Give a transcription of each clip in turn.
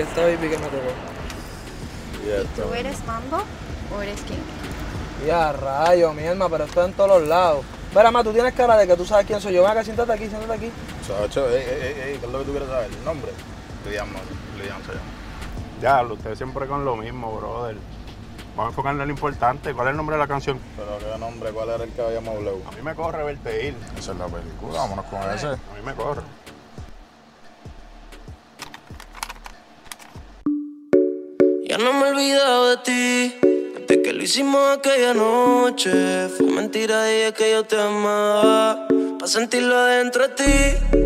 esta baby que me tocó. Y esto. ¿Tú eres mambo o eres king? Ya, rayo, mi alma, pero esto en todos los lados. Verá, ma, tú tienes cara de que tú sabes quién soy yo. Ven acá, siéntate aquí, siéntate aquí. Chacho, ey, ey, ey, ¿qué es lo que tú quieres saber? ¿El nombre? Liam, Liam se llama. Ya, usted siempre con lo mismo, brother. Vamos a enfocarnos en lo importante. ¿Cuál es el nombre de la canción? Pero qué nombre, ¿cuál era el que habíamos hablado? A mí me corre verte ir. Esa es la película, vámonos con ese. A mí me corre. Olvidado de ti. Desde que lo hicimos aquella noche. Fue mentira, dije que yo te amaba. Para sentirlo adentro de ti.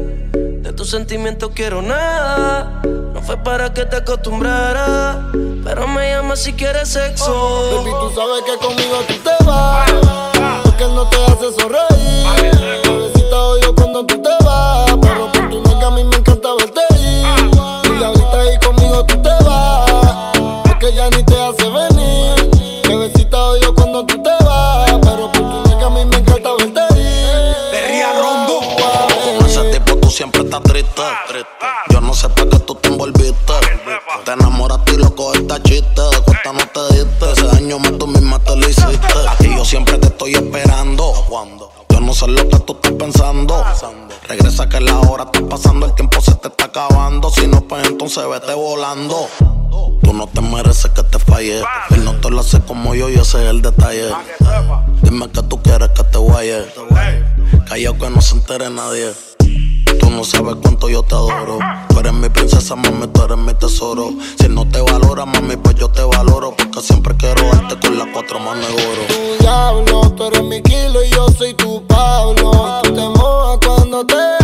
De tus sentimientos quiero nada. No fue para que te acostumbraras. Pero me llama si quieres sexo. Baby, tú sabes que conmigo tú te vas. Porque no te hace sonreír. Bebecita odio cuando tú te vas. Pero por tu nega a mí me encanta loco esta chiste. De cuenta no te diste. Ese daño más tú misma te lo hiciste. Aquí yo siempre te estoy esperando. Yo no sé lo que tú estás pensando. Regresa que la hora está pasando, el tiempo se te está acabando. Si no, pues entonces vete volando. Tú no te mereces que te falle. Él no te lo hace como yo y ese es el detalle. Dime que tú quieres que te guaye. Callao que no se entere nadie. No sabes cuánto yo te adoro. Tú eres mi princesa, mami, tú eres mi tesoro. Si no te valora, mami, pues yo te valoro. Porque siempre quiero darte con las cuatro manos de oro. Tu diablo, tú eres mi kilo y yo soy tu Pablo. Tú te mojas cuando te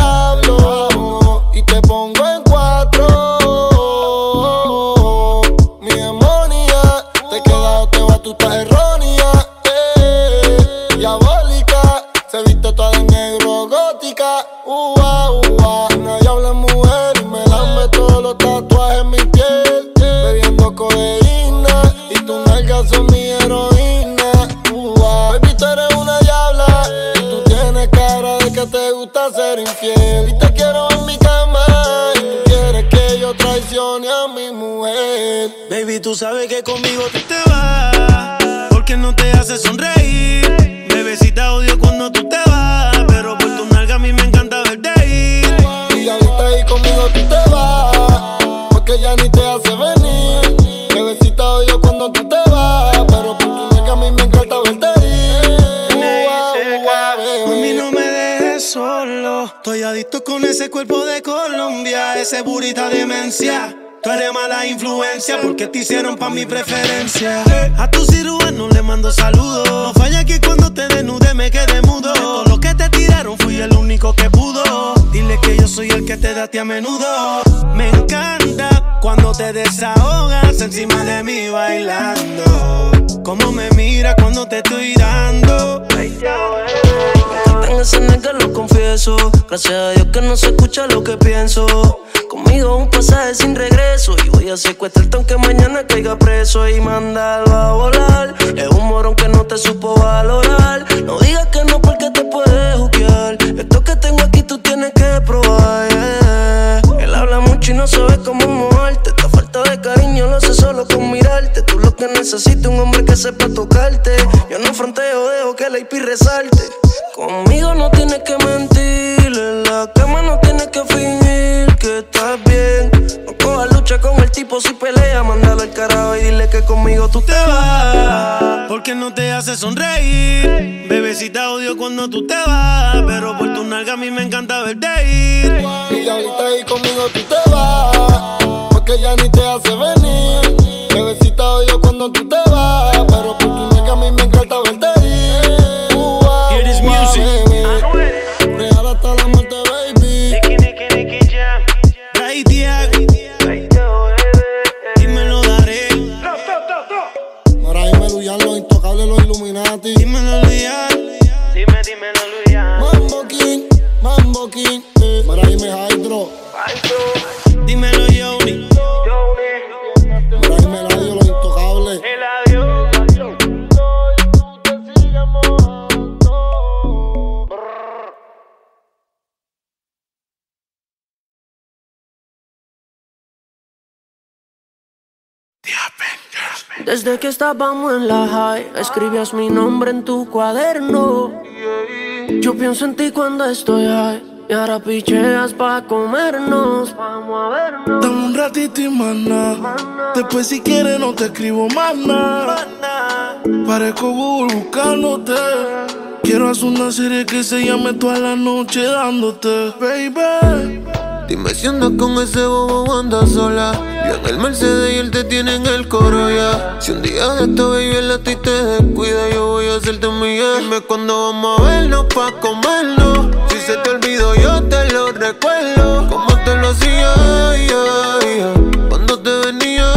tú sabes que conmigo tú te vas. Porque no te hace sonreír. Bebecita odio cuando tú te vas. Pero por tu nalga a mí me encanta verte ir. Y ahorita ahí conmigo tú te vas, porque ya ni te hace venir. Bebecita odio cuando tú te vas, pero por tu nega a mí me encanta verte ir. Mami, bebé. no me dejes solo. Estoy adicto con ese cuerpo de Colombia, ese burita demencia. Tú eres mala influencia porque te hicieron pa' mi preferencia. A tu cirujano le mando saludos. No falla que cuando te desnude me quede mudo. De todo lo que te tiraron fui el único que pudo. Dile que yo soy el que te da a ti a menudo. Me encanta cuando te desahogas encima de mí bailando. Como me mira cuando te estoy dando. En ese nigga lo confieso. Gracias a Dios que no se escucha lo que pienso. Conmigo un pasaje sin regreso. Y voy a secuestrarte aunque mañana caiga preso y mandarlo a volar. Es un morón que no te supo valorar. No digas que no porque te puedes juquear. Esto que tengo aquí tú tienes que probar. Él habla mucho y no sabe cómo moverte. Esta falta de cariño lo hace solo con mirarte. Tú lo que necesitas un hombre que sepa tocarte. Yo no fronteo, dejo que la IP resalte. Conmigo no tienes que mentir. Carajo y dile que conmigo tú te vas. Porque no te hace sonreír. Bebecita odio cuando tú te vas. Pero por tu nalga a mí me encanta verte ir. Y ahorita ahí conmigo tú te vas, porque ya ni te Desde que estábamos en la high, escribías mi nombre en tu cuaderno. Yo pienso en ti cuando estoy high. Y ahora picheas pa' comernos. Vamos a vernos. Dame un ratito y mana. Después, si quieres, no te escribo más. Parezco Google buscándote. Quiero hacer una serie que se llame toda la noche dándote, baby. Dime si andas con ese bobo andas sola. Yo en el Mercedes y él te tiene en el coro ya. Si un día de esto baby el a ti te descuida, yo voy a hacerte mía. Dime cuándo vamos a vernos pa' comernos. Si se te olvidó, yo te lo recuerdo. Como te lo hacía, yeah, cuando te venía,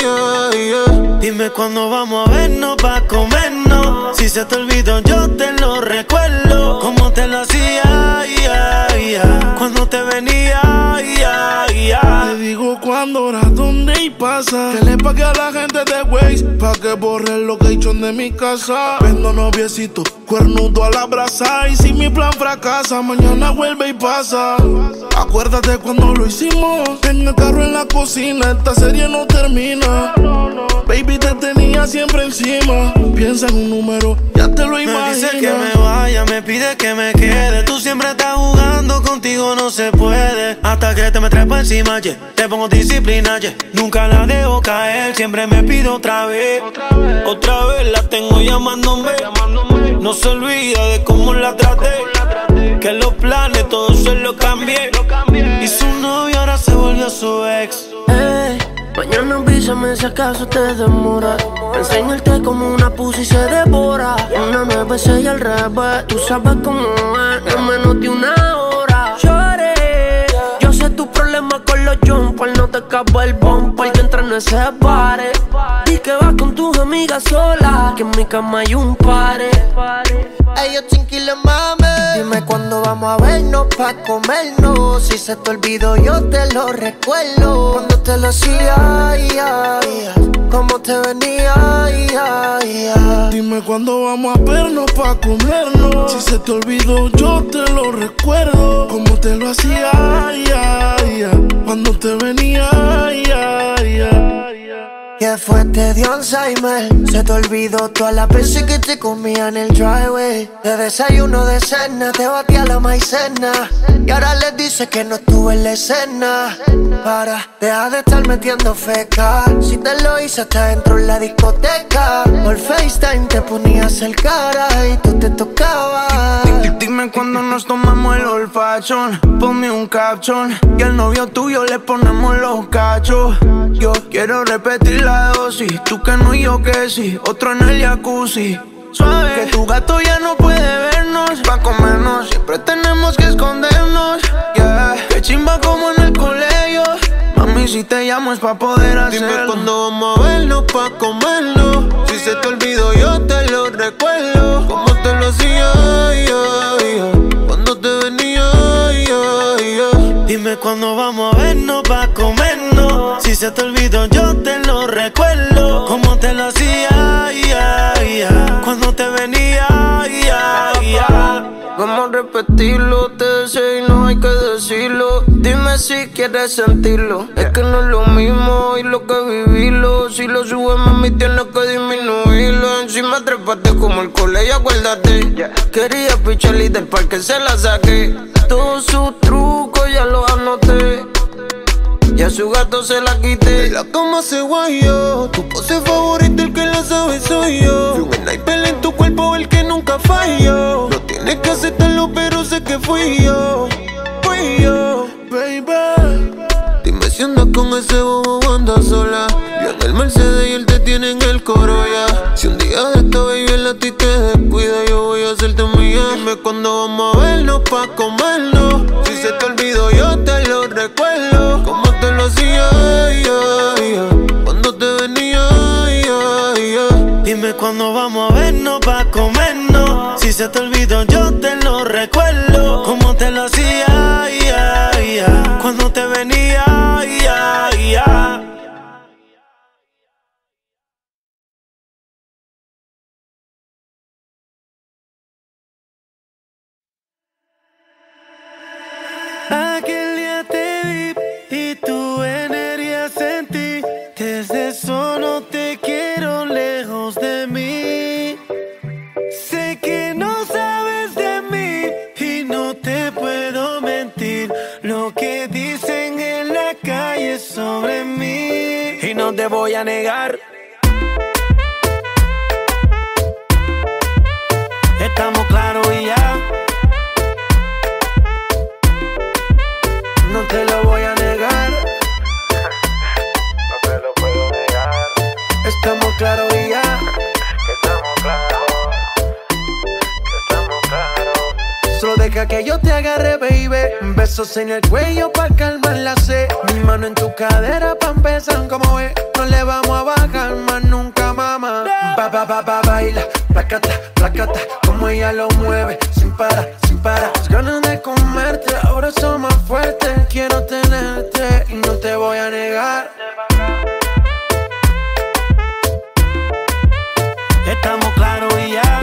yeah. Dime cuándo vamos a vernos pa' comernos. Si se te olvidó, yo te hora, dónde y pasa. Que le pague a la gente de Waze pa' que borre lo que he hecho de mi casa. Vendo noviecito, cuernudo a la brasa. Y si mi plan fracasa, mañana vuelve y pasa. Acuérdate cuando lo hicimos. En el carro en la cocina, esta serie no termina. Baby, te tenía siempre encima. Piensa en un número, ya te lo Me imaginas. dice que me vaya, me pide que me quede. Tú siempre estás jugando, contigo no se puede. Hasta que te me trepa encima, yeah. Te pongo disciplina, yeah. Nunca la dejo caer, siempre me pido otra vez. Otra vez la tengo llamándome. No se olvida de cómo la traté. Que los planes todos se los cambié. Y su novio ahora se volvió su ex. Ey, mañana avísame si acaso te demora. Enseñarte como una pussy se devora. Una nueve, seis al revés. Tú sabes cómo es, en menos de una hora. Lloré. Yo sé tu problema con los jumpers. No te acaba el bumper. Yo entré en ese pare. Que vas con tus amigas solas. Que en mi cama hay un pare. Ellos chinquiles, mami. Dime cuándo vamos a vernos pa' comernos. Si se te olvidó, yo te lo recuerdo. Cuando te lo hacía, ya. Cómo te venía, ya. Dime cuándo vamos a vernos pa' comernos. Si se te olvidó, yo te lo recuerdo. Como te lo hacía. Cuando te venía, ¿Qué fue? Te dio Alzheimer. Se te olvidó todas las veces que te comía en el driveway. De desayuno de cena, te batía la maicena. Y ahora les dice que no estuve en la escena. Para, deja de estar metiendo feca. Si te lo hice hasta dentro en la discoteca. Por FaceTime te ponías el cara y tú te tocabas. Dime cuando nos tomamos el olfachón. Ponme un caption. Y al novio tuyo le ponemos los cachos. Yo quiero repetir la dosis. Tú que no y yo que sí. Otro en el jacuzzi. Suave. Que tu gato ya no puede vernos. Pa' comernos. Siempre tenemos que escondernos. Yeah. Que chimba como en el colegio. Mami, si te llamo es pa' poder hacerlo. Dime cuándo vamos a vernos pa' comernos. Si se te olvidó, yo te lo recuerdo. Como te lo hacía. Cuando te venía. Dime cuándo vamos a vernos pa' comernos. Si se te olvidó, yo te lo recuerdo. Como te lo hacía, ya, ya. Cuando te venía, ya, ya. Vamos a repetirlo, te deseo y no hay que decirlo. Dime si quieres sentirlo. Es que no es lo mismo y lo que vivirlo. Si lo subes, mami, tienes que disminuirlo. Encima trepaste como el colegio, acuérdate. Quería pichar y del parque se la saqué. Todos sus su gato se la quité. En la cama se guayó. Tu pose favorita, el que la sabe soy yo. Fui un sniper en tu cuerpo, el que nunca falló. No tienes que aceptarlo, pero sé que fui yo. Fui yo. Baby. Dime si andas con ese bobo o andas sola. Yo en el Mercedes y él te tiene en el coro ya. Si un día de esta baby él a ti te descuida, yo voy a hacerte mía. Dime cuándo vamos a vernos pa' comernos. de mí. Sé que no sabes de mí y no te puedo mentir. Lo que dicen en la calle sobre mí. Y no te voy a negar agarre, baby. Besos en el cuello pa' calmar la sed. Mi mano en tu cadera pa' empezar, como ve. No le vamos a bajar más nunca, mamá. Ba, ba, ba, ba, baila, placata, placata. Como ella lo mueve, sin para, sin para. Las ganas de comerte, ahora son más fuertes. Quiero tenerte y no te voy a negar. Estamos claros y ya.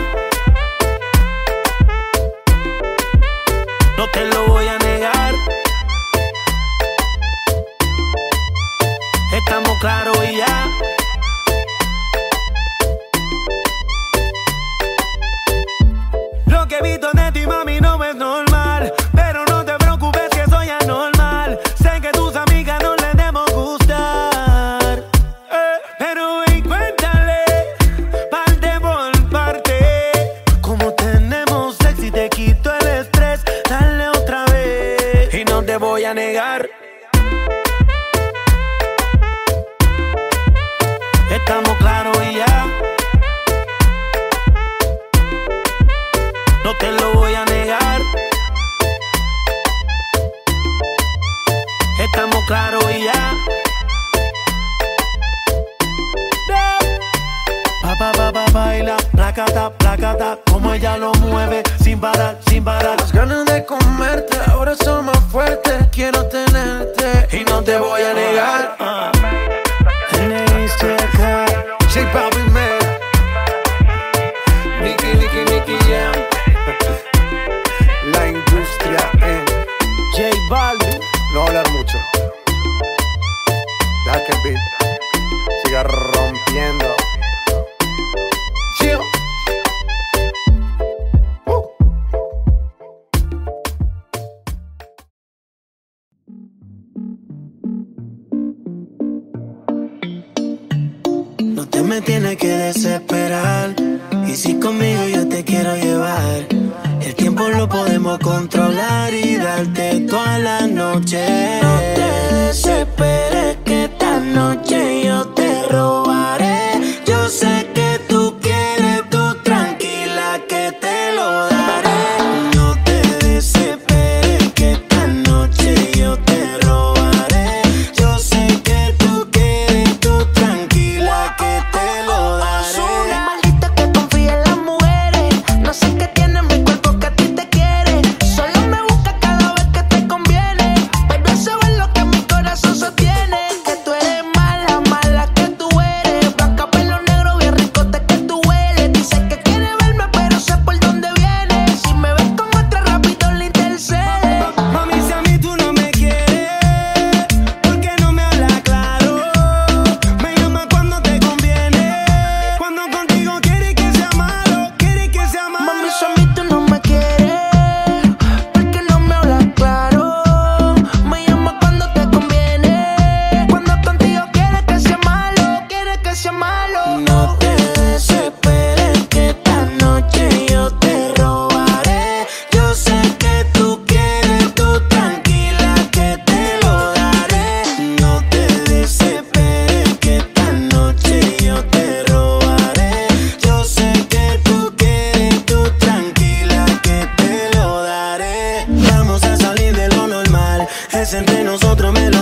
te lo voy a negar. Estamos claros y ya. Lo que he visto oro. entre nosotros me lo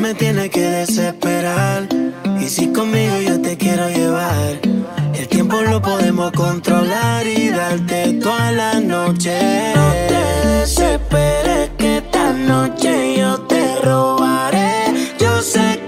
me tienes que desesperar. Y si conmigo yo te quiero llevar, el tiempo lo podemos controlar y darte toda la noche. No te desesperes que esta noche yo te robaré. Yo sé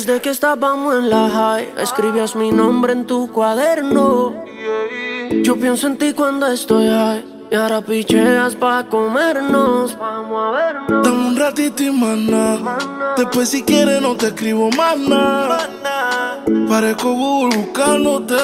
Desde que estábamos en la high, escribías mi nombre en tu cuaderno. Yo pienso en ti cuando estoy high. Y ahora picheas pa' comernos. Vamos a vernos. Dame un ratito y mana. Después si quieres no te escribo más nada. Parezco Google buscándote.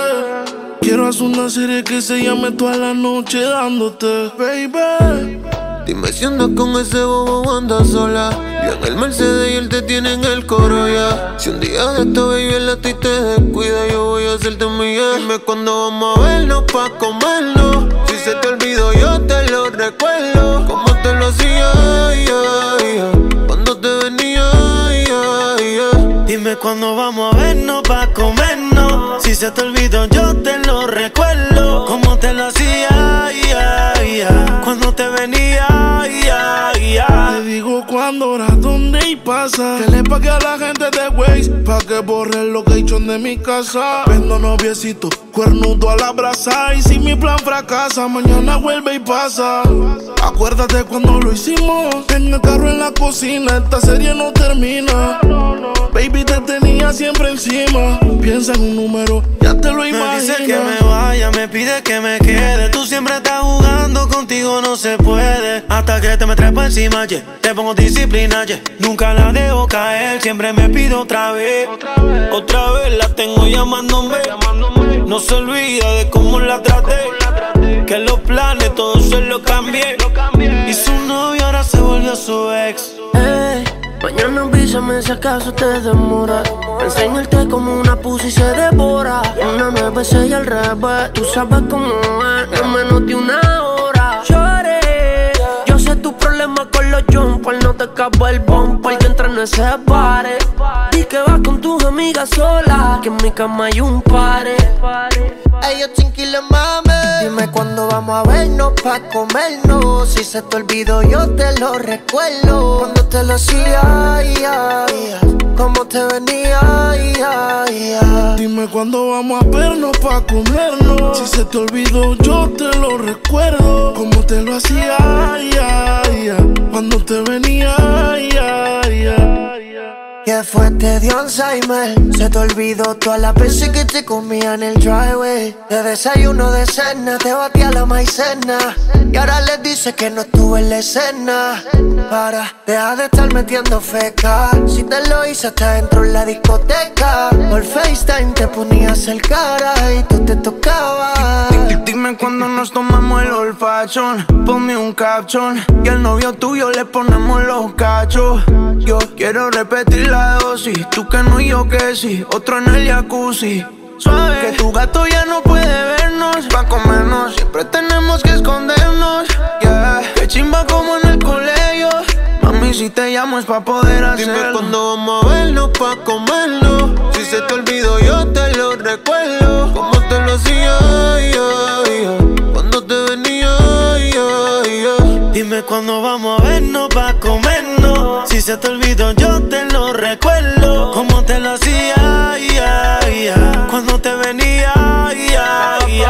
Quiero hacer una serie que se llame toda la noche dándote, baby. Dime si andas con ese bobo andas sola. Yo en el Mercedes y él te tiene en el coro ya. Si un día de esto baby él a ti te descuida, yo voy a hacerte mía. Dime cuándo vamos a vernos pa' comernos. Si se te olvidó, yo te lo recuerdo. Como te lo hacía, yeah, yeah. cuando te venía, yeah. Dime cuándo vamos a vernos pa' comernos. Si se te olvidó, yo te lo recuerdo. Como te lo yeah, yeah. Te digo cuándo, hora, dónde y pasa. Que le pague a la gente de Waze pa' que borre el location de mi casa. Vendo noviecito, cuernudo a la brasa. Y si mi plan fracasa, mañana vuelve y pasa. Acuérdate cuando lo hicimos. En el carro en la cocina, esta serie no termina. Baby, te tenía siempre encima. Piensa en un número, ya te lo Me imaginas. dice que me vaya, me pide que me quede. Tú siempre estás jugando, contigo no se puede. Hasta que te me trepa encima, yeah. Te pongo disciplina, yeah. Nunca la dejo caer, siempre me pido otra vez. Otra vez la tengo llamándome. No se olvida de cómo la traté. Que los planes todos se los cambié. Y su novio ahora se volvió su ex. Ey, Mañana avísame si acaso te demora. Enseñarte como una pussy se devora. Una me besé y al revés. Tú sabes cómo es, en menos de una hora. Jumpers. No te acaba el bumper que entra en ese pare. Di que vas con tus amigas sola. Que en mi cama hay un pare. Ellos chinquiles mame. Dime cuándo vamos a vernos pa' comernos. Si se te olvidó, yo te lo recuerdo. Cuando te lo hacía, ay, ay. cómo te venía, ay. Dime cuándo vamos a vernos pa' comernos. Si se te olvidó, yo te lo recuerdo. Como te lo hacía. Cuando te venía, ay. ¿Qué fue? Te dio Alzheimer Se te olvidó todas las veces que te comía en el driveway. De desayuno de cena, te batía la maicena. Y ahora les dice que no estuve en la escena. Para, deja de estar metiendo feca. Si te lo hice hasta dentro en la discoteca. Por FaceTime te ponías el cara y tú te tocabas. Dime cuando nos tomamos el olfachón Ponme un caption Y al novio tuyo le ponemos los cachos. Yo quiero repetir la dosis Tú que no y yo que sí. Otro en el jacuzzi. Suave. Que tu gato ya no puede vernos. Pa' comernos. Siempre tenemos que escondernos. Yeah. Que chimba como en el colegio. Mami, si te llamo es pa' poder hacerlo. Dime cuándo vamos a vernos pa' comernos. Si se te olvidó, yo te lo recuerdo. Como te lo hacía, cuando te venía. Dime cuándo vamos a vernos pa' comernos. Si se te olvidó, yo te lo recuerdo. Como te lo hacía, ay, ay. cuando te venía, ay.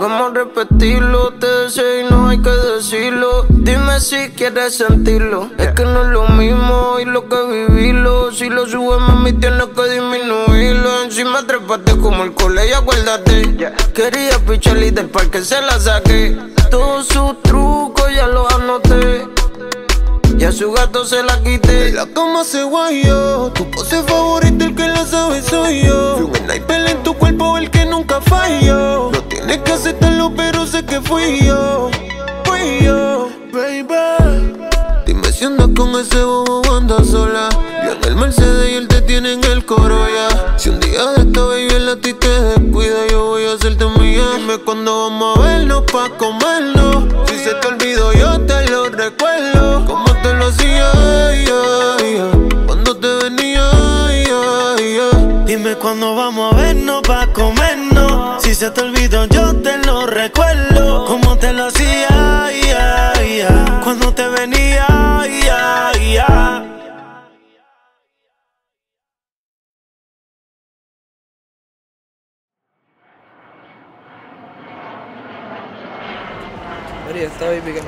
Vamos a repetirlo, te deseo y no hay que decirlo. Dime si quieres sentirlo. Es que no es lo mismo y lo que vivirlo. Si lo subes, mami, tienes que disminuirlo. Encima trepaste como el colegio, acuérdate. Quería pichar y del parque se la saqué. Todos sus trucos ya los anoté. Y a su gato se la quité. La cama se guayó. Tu pose favorita, el que la sabe soy yo. Fui un sniper en tu cuerpo, el que nunca falló. No tienes que aceptarlo, pero sé que fui yo. Fui yo, baby. Dime si andas con ese bobo andas sola. Yo en el Mercedes y él te tiene en el coro ya. Si un día de esta baby él a ti te descuida, yo voy a hacerte mía. Dime cuándo vamos a vernos pa' comernos. Si se te olvidó, yo te lo recuerdo. Ay, ay, cuando te venía, ay, ay. Dime cuándo vamos a vernos pa' comernos. Si se te olvidó, yo te lo recuerdo. Como te lo hacía, ay, ay, cuando te venía, ay, ay, ay. Mira, esta baby que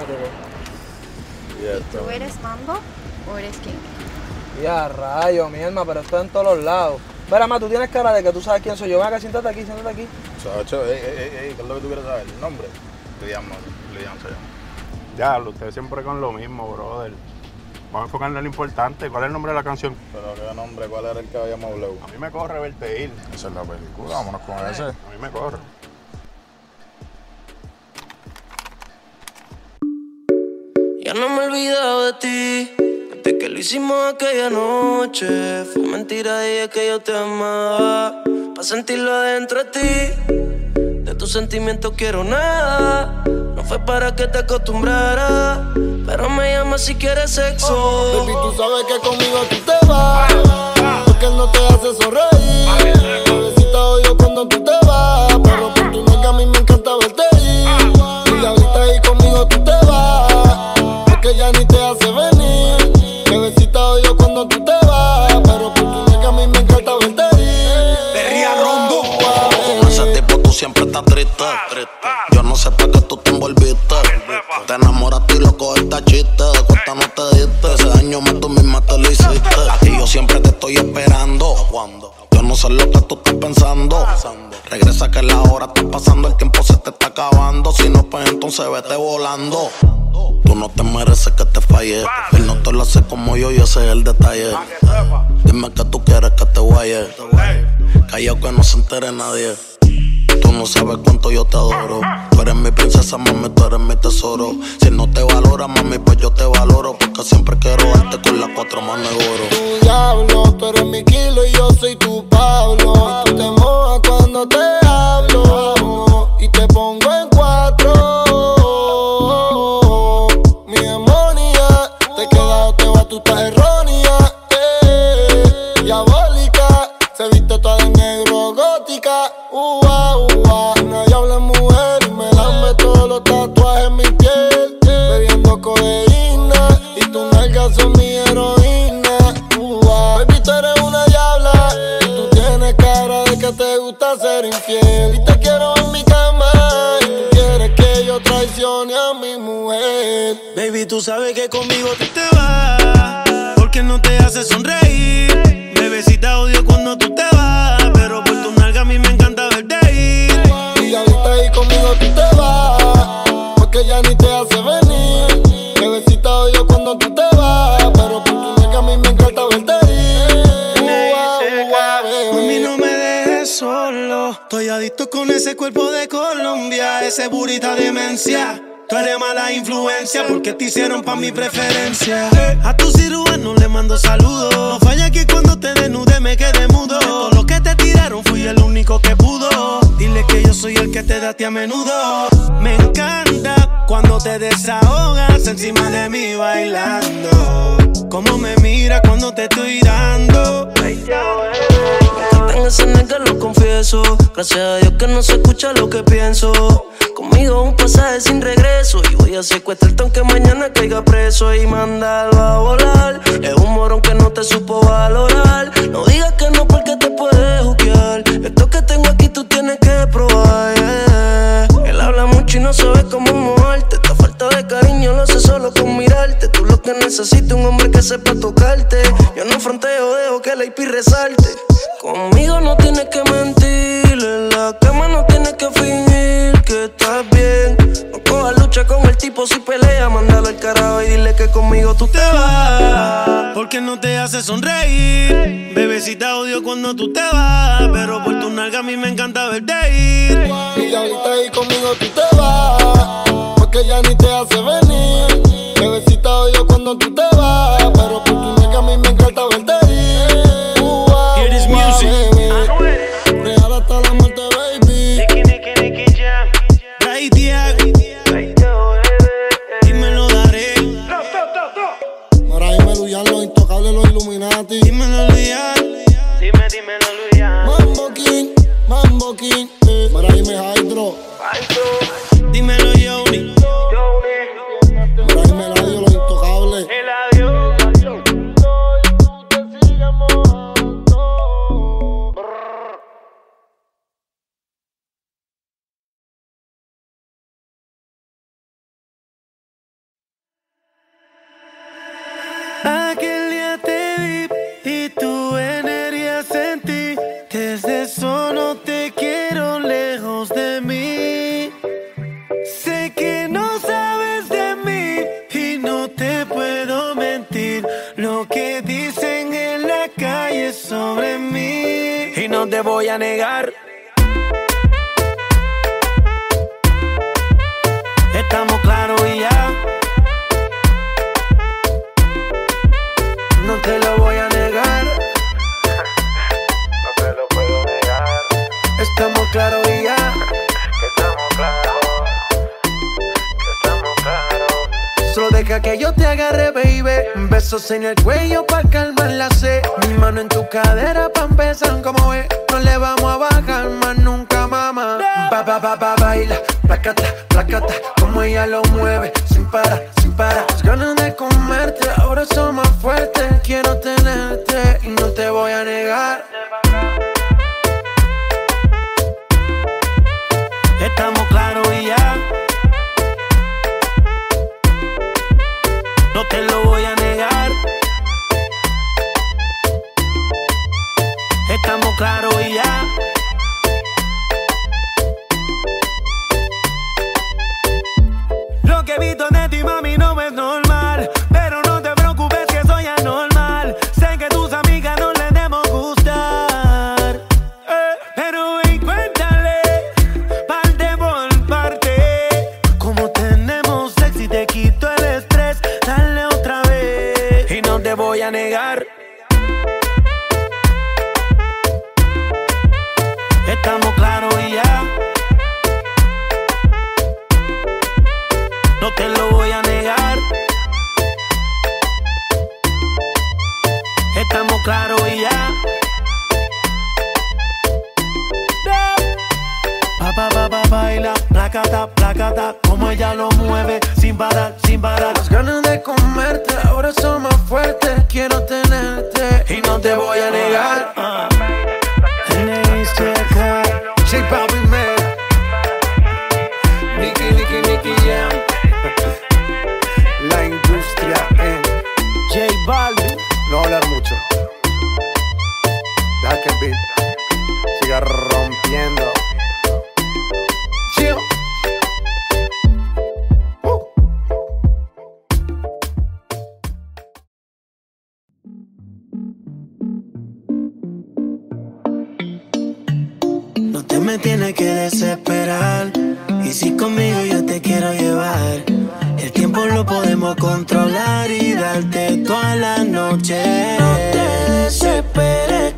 Ya, rayo, mi alma, pero está en todos los lados. Verá, ma, tú tienes cara de que tú sabes quién soy yo. Ven acá, siéntate aquí, siéntate aquí. Chacho, ey, ey, ey, ¿qué es lo que tú quieres saber? ¿El nombre? Liam, Liam se llama. Ya, ustedes siempre con lo mismo, brother. Vamos a enfocarnos en lo importante. ¿Cuál es el nombre de la canción? Pero qué nombre, ¿cuál era el que habíamos hablado? A mí me corre verte ir. Esa es la película, vámonos con ese. A mí me corre. Ya no me he olvidado de ti. Que lo hicimos aquella noche. Fue mentira, dije que yo te amaba. Pa' sentirlo adentro de ti. De tus sentimientos quiero nada. No fue para que te acostumbraras. Pero me llama si quieres sexo. Baby, tú sabes que conmigo tú te vas. Porque no te hace sonreír. Bebecita odio cuando tú te vas. Vete volando. Tú no te mereces que te falle. Él no te lo hace como yo y ese es el detalle. Dime que tú quieres que te guaye. Callao que no se entere nadie. Tú no sabes cuánto yo te adoro. Tú eres mi princesa, mami, tú eres mi tesoro. Si no te valora, mami, pues yo te valoro. Porque siempre quiero darte con las cuatro nuestro más negoro. tu diablo. Tú eres mi kilo y yo soy tu Pablo. Y tú te mojas cuando te sabes que conmigo tú te vas. Porque no te hace sonreír. Bebecita odio cuando tú te vas. Pero por tu nalga a mí me encanta verte ir. Y ahorita ahí conmigo tú te vas, porque ya ni te hace venir. Bebecita odio cuando tú te vas, pero por tu nalga a mí me encanta verte ir. Mami, bebé. no me dejes solo. Estoy adicto con ese cuerpo de Colombia, ese burita demencia. Influencia porque te hicieron pa' mi preferencia. A tu cirujano le mando saludos. No falla que cuando te desnude me quede mudo. De todo lo que te tiraron fui el único que pudo. Dile que yo soy el que te da a ti a menudo. Me encanta cuando te desahogas encima de mí bailando. Como me mira cuando te estoy dando. En ese nigga lo confieso. Gracias a Dios que no se escucha lo que pienso. Conmigo un pasaje sin regreso. Y voy a secuestrarte aunque mañana caiga preso y mandarlo a volar. Es un morón que no te supo valorar. No digas que no porque te puedes juquear. Esto que tengo aquí tú tienes que probar. Él habla mucho y no sabe cómo moverte. Esta falta de cariño lo hace solo con mirarte. Tú lo que necesitas un hombre que sepa tocarte. Yo no fronteo, dejo que la IP resalte. Conmigo no tienes que tipo si pelea, mándalo al carajo y dile que conmigo tú te vas. Porque no te hace sonreír. Bebecita odio cuando tú te vas. Pero por tu nalga a mí me encanta verte ir. Y ahorita ahí conmigo tú te vas, porque ya ni te hace venir. Bebecita odio cuando tú te vas, pero por desesperar. Y si conmigo yo te quiero llevar, el tiempo lo podemos controlar y darte toda la noche. No te desesperes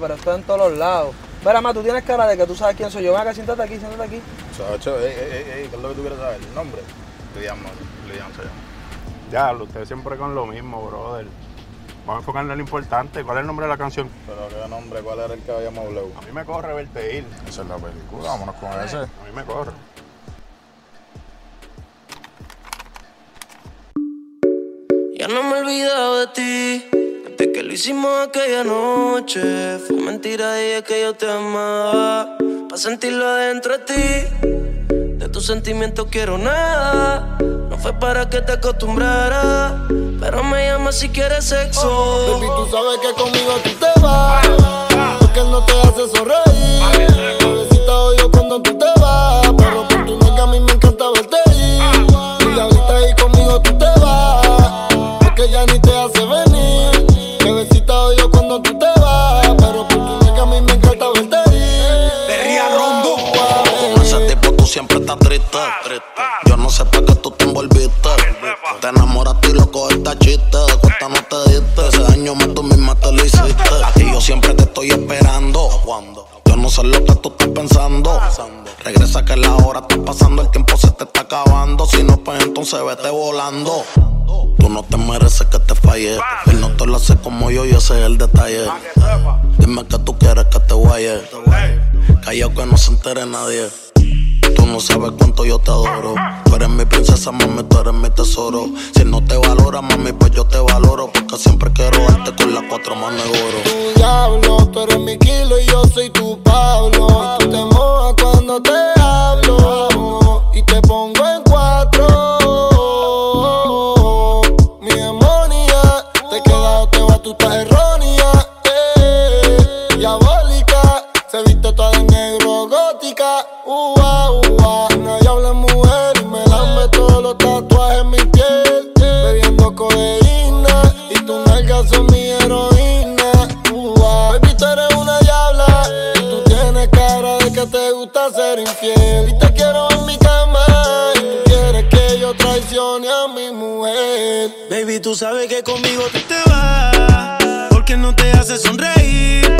pero está en todos los lados. Pero más, tú tienes cara de que tú sabes quién soy yo. Ven acá, siéntate aquí, siéntate aquí. Chacho, ey, ey, ey, ¿qué es lo que tú quieres saber? ¿El nombre? Luian, Luian se llama. Ya, usted siempre con lo mismo, brother. Vamos a enfocarnos en lo importante. ¿Cuál es el nombre de la canción? Pero qué nombre, ¿cuál era el que habíamos hablado? A mí me corre verte ir. Esa es la película, vámonos con ese. A mí me corre. Ya no me he olvidado de ti. Dijiste que lo hicimos aquella noche. Fue mentira, dije que yo te amaba. Pa' sentirlo adentro de ti. De tus sentimientos quiero nada. No fue para que te acostumbrara. Pero me llama si quieres sexo. Oh, baby, tú sabes que conmigo tú te vas. Porque él no te hace sonreír. Entonces vete volando. Tú no te mereces que te falle. Él no te lo hace como yo y ese es el detalle. Dime que tú quieres que te guaye. Callao que no se entere nadie. Tú no sabes cuánto yo te adoro. Tú eres mi princesa, mami, tú eres mi tesoro. Si no te valora, mami, pues yo te valoro. Porque siempre quiero darte con las cuatro manos de oro. Tu diablo, tú eres mi kilo y yo soy tu Pablo. Y tú te mojas cuando te hablo. Y te quiero en mi cama y tú quieres que yo traicione a mi mujer. Baby, tú sabes que conmigo tú te vas. Porque no te hace sonreír.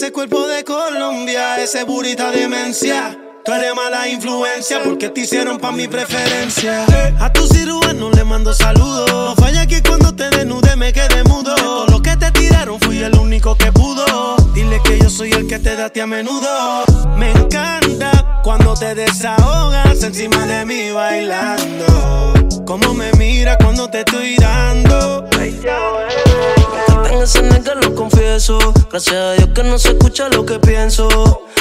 Ese cuerpo de Colombia, ese burita demencia. Tú eres mala influencia porque te hicieron pa' mi preferencia. A tu cirujano le mando saludos. No falla que cuando te desnude me quede mudo. Todo lo que te tiraron fui el único que pudo. Dile que yo soy el que te da a ti a menudo. Me encanta cuando te desahogas encima de mí bailando. Como me mira cuando te estoy dando. En ese nigga lo confieso. Gracias a Dios que no se escucha lo que pienso.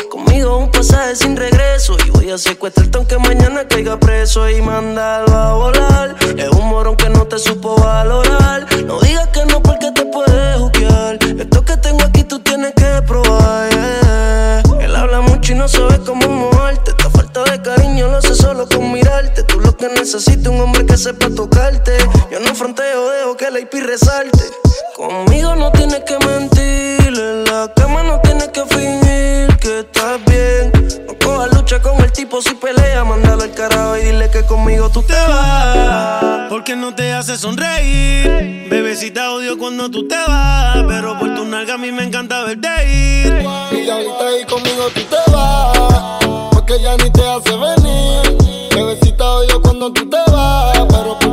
Conmigo un pasaje sin regreso. Y voy a secuestrarte aunque mañana caiga preso y mandarlo a volar. Es un morón que no te supo valorar. No digas que no porque te puedes juzgar. Esto que tengo aquí tú tienes que probar. Él habla mucho y no sabe cómo moverte. Necesitas un hombre que sepa tocarte. Yo no fronteo, dejo que la IP resalte. Conmigo no tienes que mentir, en la cama no tienes que fingir que estás bien. No cojas lucha con el tipo si pelea, mándalo al carajo y dile que conmigo tú te vas. Porque no te hace sonreír. Bebecita odio cuando tú te vas. Pero por tu nalga a mí me encanta verte ir. Y ahorita ahí conmigo tú te vas. Porque ya ni te hace venir. Cuando tú te vas. Pero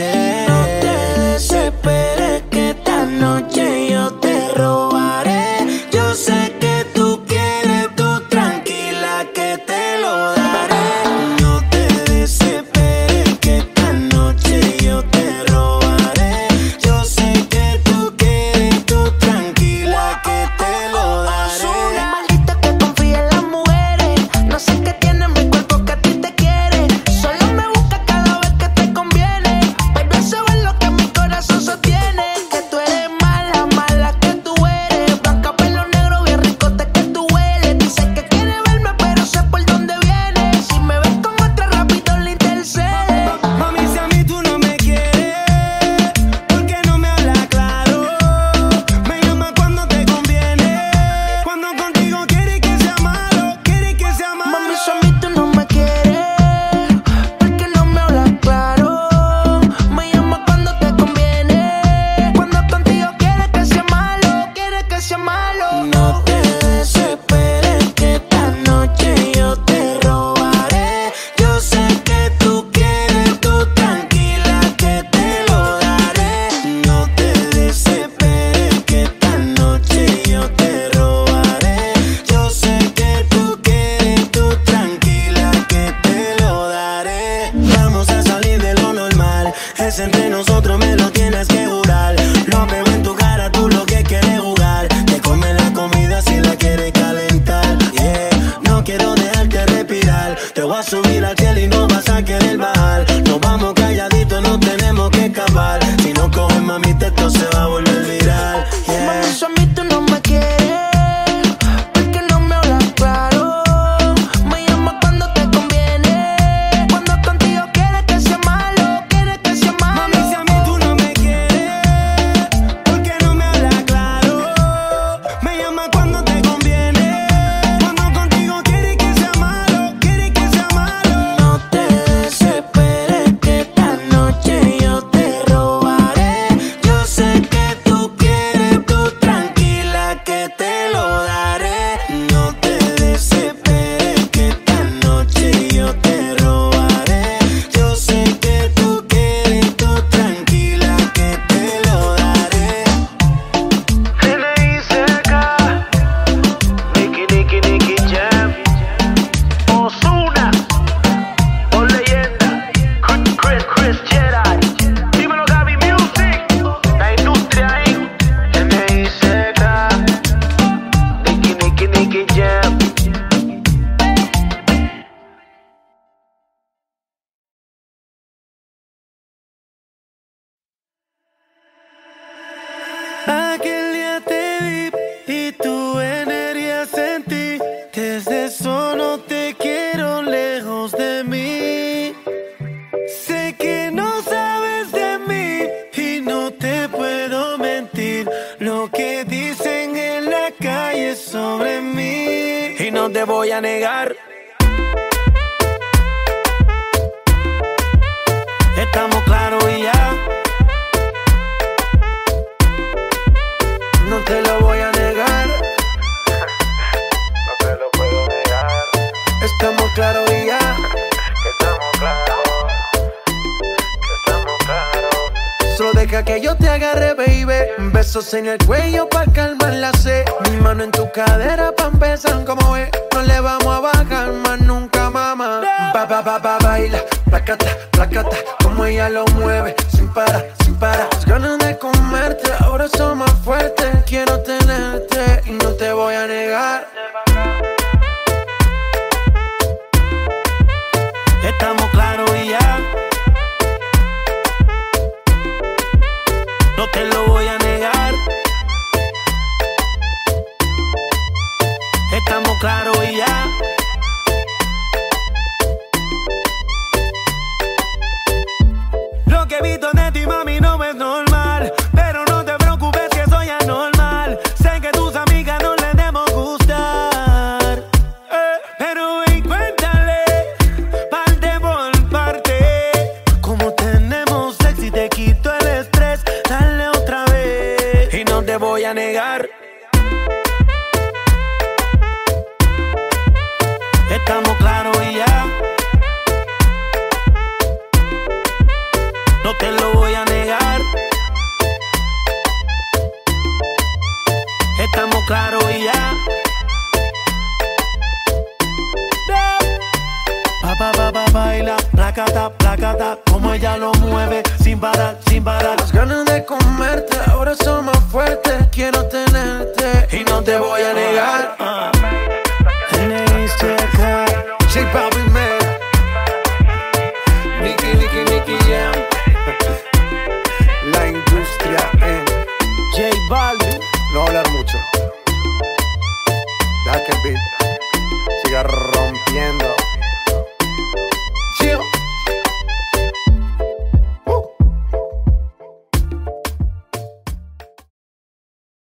noche. entre nosotros. te voy a negar. Besos en el cuello pa' calmar la sed. Mi mano en tu cadera pa' empezar como es. No le vamos a bajar más nunca, mamá. Ba, ba, ba, ba, baila, placata, placata. Como ella lo mueve, sin parar, sin parar. Las ganas de comerte ahora son más fuertes. Quiero tenerte y no te voy a negar. Estamos claros y ya. No te lo voy a negar. claro y ya.